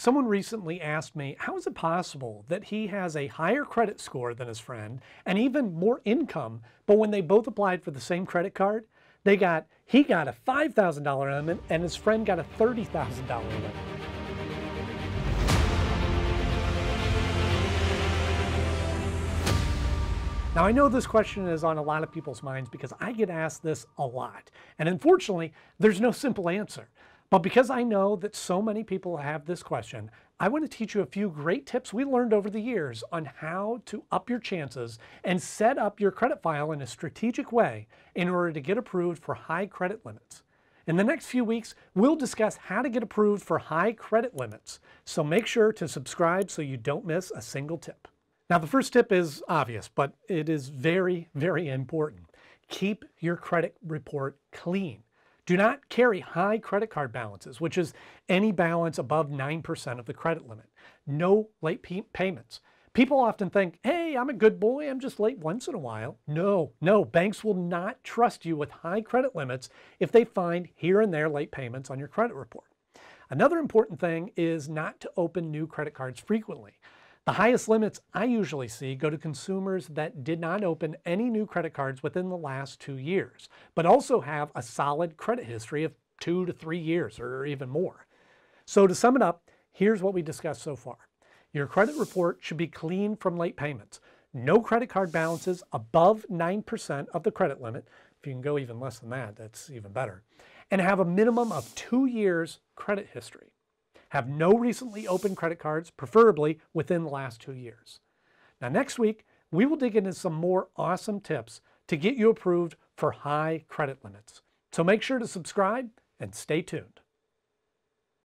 Someone recently asked me, how is it possible that he has a higher credit score than his friend and even more income, but when they both applied for the same credit card, they got he got a $5,000 limit and his friend got a $30,000 limit. Now, I know this question is on a lot of people's minds because I get asked this a lot. And unfortunately, there's no simple answer. But because I know that so many people have this question, I want to teach you a few great tips we learned over the years on how to up your chances and set up your credit file in a strategic way in order to get approved for high credit limits. In the next few weeks, we'll discuss how to get approved for high credit limits. So make sure to subscribe so you don't miss a single tip. Now, the first tip is obvious, but it is very, very important. Keep your credit report clean. Do not carry high credit card balances, which is any balance above 9% of the credit limit. No late payments. People often think, hey, I'm a good boy, I'm just late once in a while. No, no, banks will not trust you with high credit limits if they find here and there late payments on your credit report. Another important thing is not to open new credit cards frequently. The highest limits I usually see go to consumers that did not open any new credit cards within the last two years, but also have a solid credit history of two to three years or even more. So to sum it up, here's what we discussed so far. Your credit report should be clean from late payments. No credit card balances above 9% of the credit limit. If you can go even less than that, that's even better. And have a minimum of two years credit history. Have no recently opened credit cards, preferably within the last two years. Now, next week, we will dig into some more awesome tips to get you approved for high credit limits. So make sure to subscribe and stay tuned.